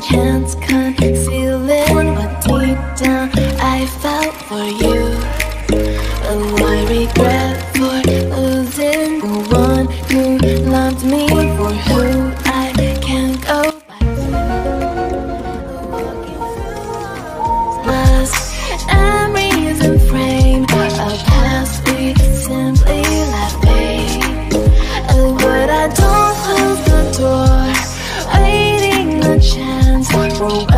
chance hands it, But deep down I felt for you. And I regret for losing The one who loved me for who but